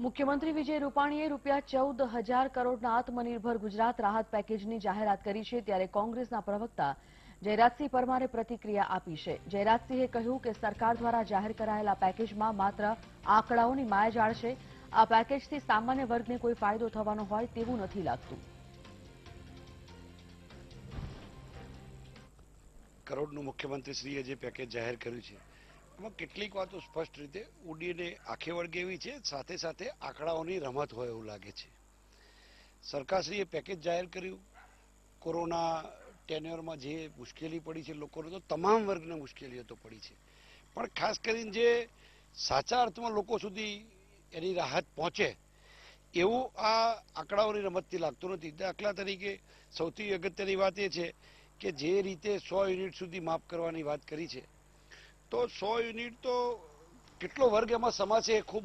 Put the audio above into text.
મુખ્યમંત્રી વિજય રૂપાણીએ રૂપિયા ચૌદ હજાર કરોડના આત્મનિર્ભર ગુજરાત રાહત પેકેજની જાહેરાત કરી છે ત્યારે કોંગ્રેસના પ્રવક્તા જયરાજસિંહ પરમારે પ્રતિક્રિયા આપી છે. જયરાજસિંહે કહ્યું કે સરકાર દ્વારા જાહેર કરાયેલા પેકેજમાં માત્ર આંકડાઓની માયાજાળ છે. આ પેકેજથી સામાન્ય વર્ગને કોઈ ફાયદો થવાનો હોય તેવું નથી લાગતું. કરોડનું મુખ્યમંત્રીશ્રીએ જે પેકેજ જાહેર કર્યું છે એમાં કેટલીક વાતો સ્પષ્ટ રીતે ઉડીને આંખે વળગે એવી છે, સાથે સાથે આંકડાઓની રમત હોય એવું લાગે છે. સરકારશ્રીએ પેકેજ જાહેર કર્યું. કોરોના ટેન્યોરમાં જે મુશ્કેલી પડી છે લોકોને, તો તમામ વર્ગને મુશ્કેલીઓ તો પડી છે. પણ ખાસ કરીને જે સાચા અર્થમાં લોકો સુધી એની રાહત પહોંચે, એવું આ આંકડાઓની રમતથી લાગતું નથી. દાખલા તરીકે સૌથી અગત્યની વાત એ છે કે જે રીતે સો યુનિટ સુધી માફ કરવાની વાત કરી છે તો સો યુનિટ તો કેટલો વર્ગ એમાં સમાશે એ ખૂબ